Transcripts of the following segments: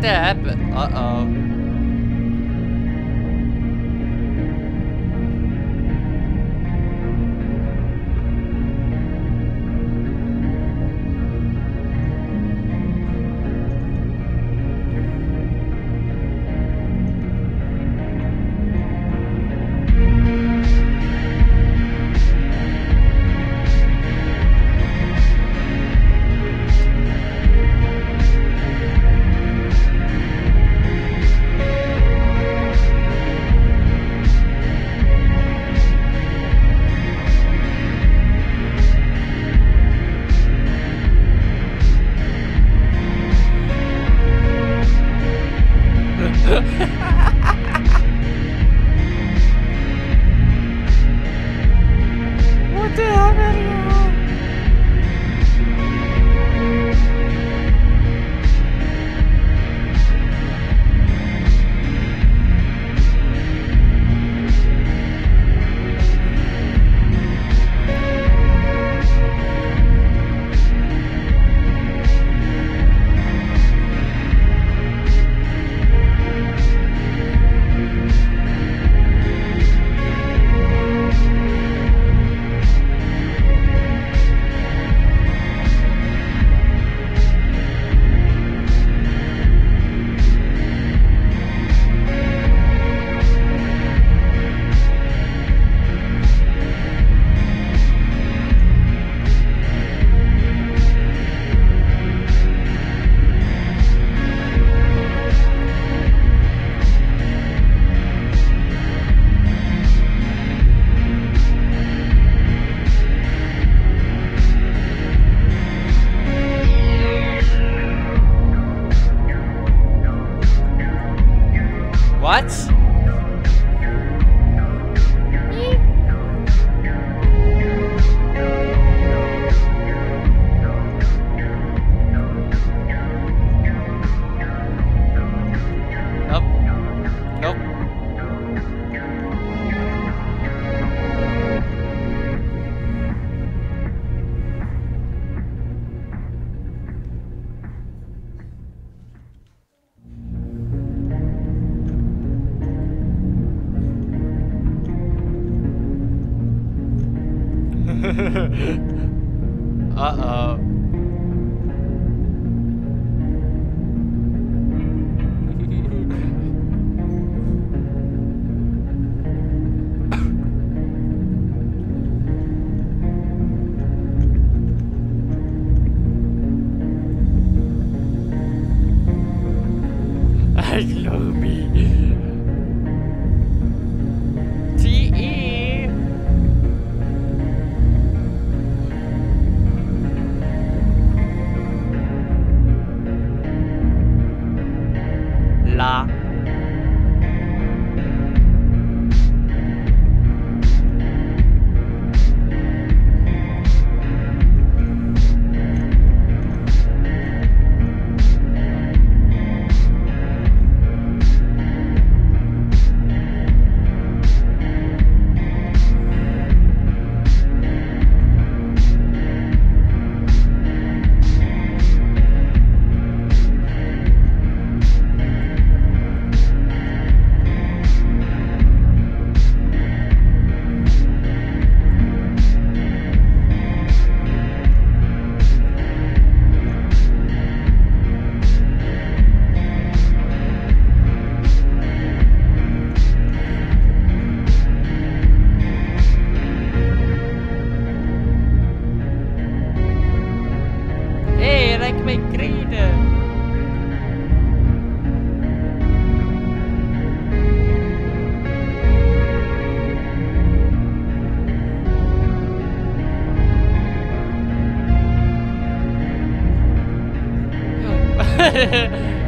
What the happened? Uh oh. Uh-oh. Gloomy. 嘿 嘿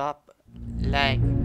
Stop lag.